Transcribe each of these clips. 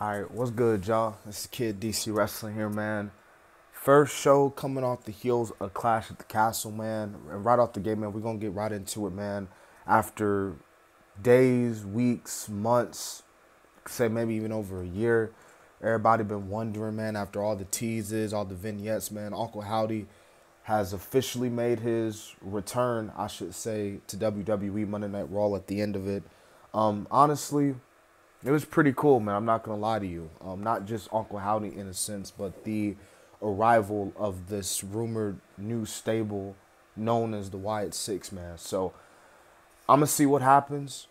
Alright, what's good, y'all? This is Kid DC Wrestling here, man. First show coming off the heels of Clash at the Castle, man. And right off the gate, man, we're gonna get right into it, man. After days, weeks, months, say maybe even over a year, everybody been wondering, man, after all the teases, all the vignettes, man, Uncle Howdy has officially made his return, I should say, to WWE Monday Night Raw at the end of it. Um, honestly, it was pretty cool, man. I'm not gonna lie to you. Um, not just Uncle Howdy in a sense, but the arrival of this rumored new stable known as the Wyatt Six, man. So I'm gonna see what happens.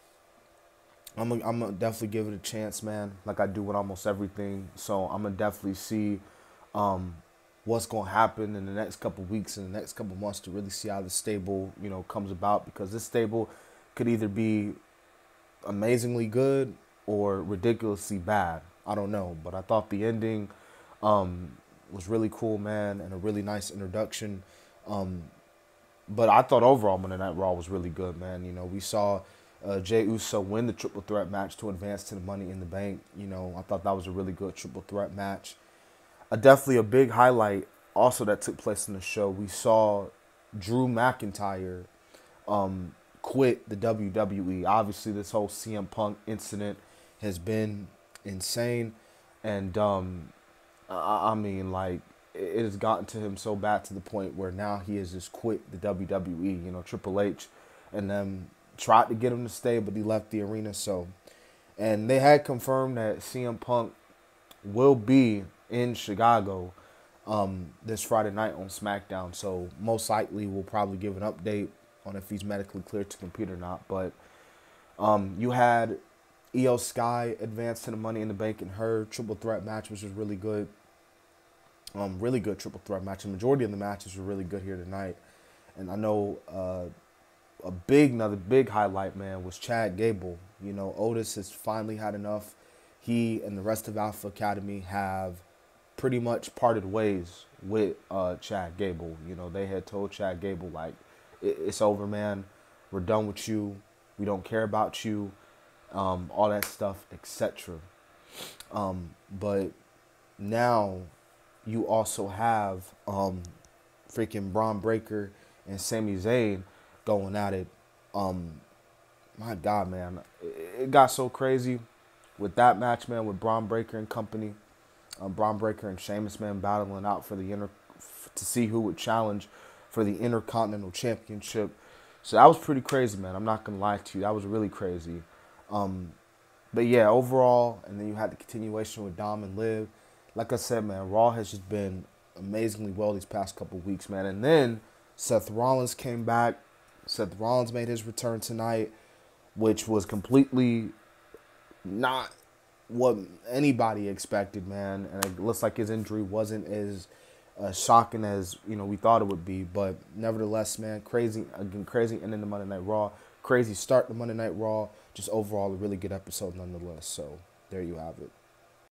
I'm gonna, I'm gonna definitely give it a chance, man. Like I do with almost everything. So I'm gonna definitely see um, what's gonna happen in the next couple weeks and the next couple months to really see how the stable, you know, comes about because this stable could either be amazingly good or ridiculously bad. I don't know, but I thought the ending um, was really cool, man, and a really nice introduction. Um, but I thought overall Monday Night Raw was really good, man. You know, we saw uh, Jey Uso win the triple threat match to advance to the Money in the Bank. You know, I thought that was a really good triple threat match. Uh, definitely a big highlight also that took place in the show. We saw Drew McIntyre um, quit the WWE. Obviously, this whole CM Punk incident has been insane, and um, I, I mean, like it has gotten to him so bad to the point where now he has just quit the WWE. You know, Triple H and them tried to get him to stay, but he left the arena. So, and they had confirmed that CM Punk will be in Chicago um, this Friday night on SmackDown. So most likely we'll probably give an update on if he's medically cleared to compete or not. But um, you had Iyo Sky advanced to the Money in the Bank in her triple threat match, which was really good. Um, really good triple threat match. The majority of the matches were really good here tonight, and I know uh, a big another big highlight, man, was Chad Gable. You know, Otis has finally had enough. He and the rest of Alpha Academy have pretty much parted ways with uh, Chad Gable. You know, they had told Chad Gable like, "It's over, man. We're done with you. We don't care about you." Um, all that stuff, etc. Um, but now you also have um, freaking Bron Breakker and Sami Zayn going at it. Um, my God, man, it got so crazy with that match, man, with Bron Breakker and company. Um, Bron Breakker and Sheamus, man, battling out for the inter to see who would challenge for the Intercontinental Championship. So that was pretty crazy, man. I'm not gonna lie to you. That was really crazy. Um, but yeah, overall, and then you had the continuation with Dom and Liv. Like I said, man, Raw has just been amazingly well these past couple weeks, man. And then Seth Rollins came back. Seth Rollins made his return tonight, which was completely not what anybody expected, man. And it looks like his injury wasn't as uh, shocking as you know we thought it would be. But nevertheless, man, crazy again, crazy ending the Monday Night Raw crazy start to Monday Night Raw. Just overall, a really good episode nonetheless. So there you have it.